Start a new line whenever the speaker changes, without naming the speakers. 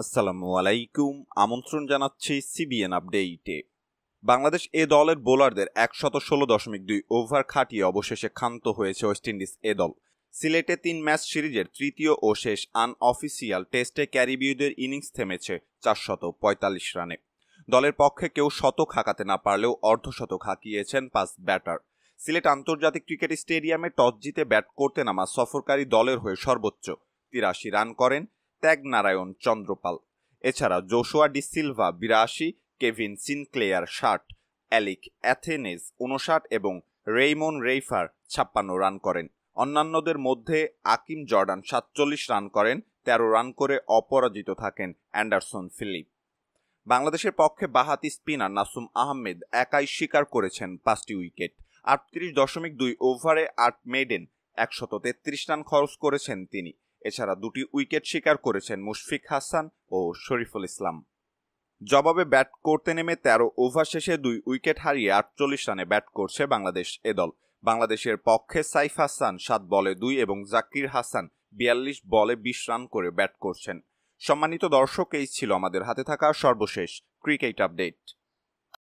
আসসালামু আলাইকুম। আমন্ত্রণ জানাচ্ছি সিবিএন আপডেইটে। বাংলাদেশ এ দলের বোলারদের একশত ষোলো দশমিক দুই ওভার খাটিয়ে অবশেষে ক্ষান্ত হয়েছে ওয়েস্ট ইন্ডিজ এ দল। সিলেটে তিন ম্যাচ সিরিজের তৃতীয় ও শেষ আনঅফিসিয়াল টেস্টে ক্যারিবীয়দের ইনিংস থেমেছে চারশত পঁয়তাল্লিশ রানে। দলের পক্ষে কেউ শতক হাঁকাতে না পারলেও অর্ধশতক হাঁকিয়েছেন পাঁচ ব্যাটার। সিলেট আন্তর্জাতিক ক্রিকেট স্টেডিয়ামে টস জিতে ব্যাট করতে নামা সফরকারী দলের হয়ে সর্বোচ্চ তিরাশি রান করেন ত্যাগনারায়ণ চন্দ্রপাল। এছাড়া জোশোয়া ডি সিলভা বিরাশি, কেভিন সিনক্লেয়ার ষাট, অ্যালিক অ্যাথেনেস উনষাট এবং রেইমন রেইফার ছাপ্পান্ন রান করেন। অন্যান্যদের মধ্যে আকিম জর্ডান সাতচল্লিশ রান করেন, তেরো রান করে অপরাজিত থাকেন অ্যান্ডারসন ফিলিপ বাংলাদেশের পক্ষে বাহাতি স্পিনার নাসুম আহমেদ একাই স্বীকার করেছেন পাঁচটি উইকেট। আটত্রিশ দশমিক দুই ওভারে আট মেডেন, একশত রান খরচ করেছেন তিনি। এছাড়া দুটি উইকেট শিকার করেছেন মুশফিক হাসান ও শরীফুল ইসলাম। জবাবে ব্যাট করতে নেমে তেরো ওভার শেষে দুই উইকেট হারিয়ে আটচল্লিশ রানে ব্যাট করছে বাংলাদেশ এ দল। বাংলাদেশের পক্ষে সাইফ হাসান সাত বলে দুই এবং জাকির হাসান বিয়াল্লিশ বলে বিশ রান করে ব্যাট করছেন। সম্মানিত দর্শক, এই ছিল আমাদের হাতে থাকা সর্বশেষ ক্রিকেট আপডেট।